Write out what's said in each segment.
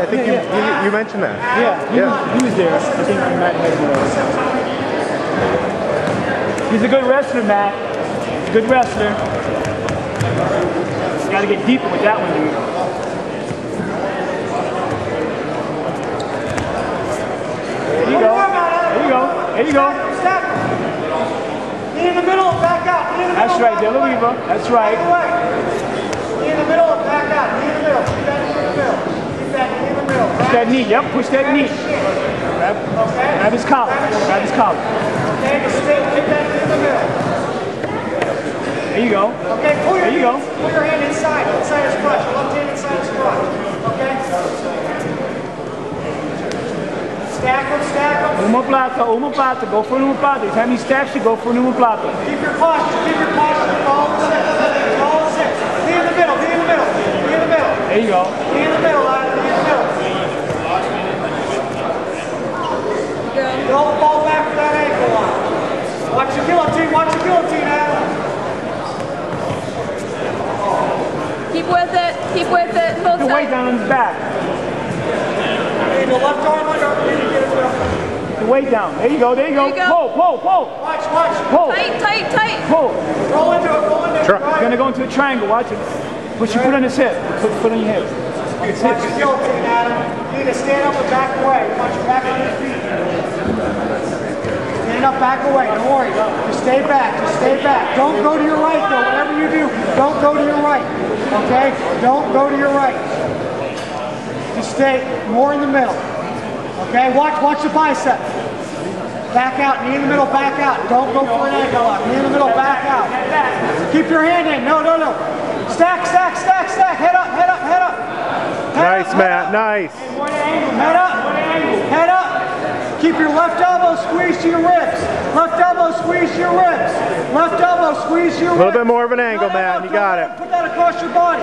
yeah, I think Yeah, you, yeah. You, you mentioned that. Yeah, he, Yeah. Was, he was there. I think Matt Hegman was. He's a good wrestler, Matt. Good wrestler. Got to get deeper with that one, dude. There you go. There you go. There you go. Step. Knee in the middle, back out. Knee in the middle. That's right, back De La. Riva. That's right. That knee. Yep, push that knee. Grab, Okay? grab his collar. Grab his collar. There you go. Okay, pull your There you go. Pull your hand inside, inside his crotch. Your left hand inside his crotch. Okay? Stack him, stack him. Omoplata, omoplata. Go for an omoplata. Every time he stacks you, go for an omoplata. Keep your posture, keep your posture. Follow the. Follow the six. Knee in the middle, knee in the middle. Knee in the middle. There you go. Knee in the middle, it. Both The weight down on his back. Hey, the left arm under. The weight down. There you go. There you go. There you go. Pull, pull, pull, Watch, watch. pull, Tight, tight, tight. pull. Roll into it, roll into it. Try- Drive. Gonna go into a triangle. Watch it. Put your foot on his hip. Put foot on your hip. His Watch hips. your guillotine, Adam. You need to stand up and back away. Watch your back of your feet. Stand up, back away. Don't worry. Just stay back. Just stay back. Don't go to your right, though. Whatever you do, don't go to your right. Okay? Don't go to your right. Just stay more in the middle. Okay? Watch, watch the bicep. Back out. Knee in the middle. Back out. Don't go for an ankle lock. Knee in the middle. Back out. Keep your hand in. No, no, no. Stack, stack, stack, stack. Head up, head up, head up. Head Nice, up, Matt. Nice. Head up. Head up. Keep your left elbow squeezed to your ribs. Left squeeze your ribs. Left elbow squeeze to your A ribs. little bit more of an angle, No, no, Matt. no, You got it. Put that across your body.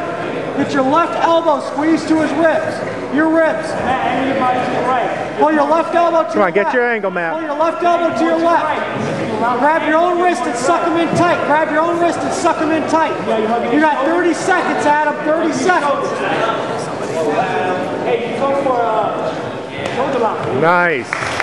Get your left elbow squeezed to his ribs. Your ribs. Matt, angle your body to the right. Pull your left elbow to Come your on, get left. your angle, Matt. Pull your left elbow to your left. Grab your own wrist and suck them in tight. Grab your own wrist and suck them in tight. You got 30 seconds, Adam. 30 seconds. Hey, you go for a shoulder lock. Nice.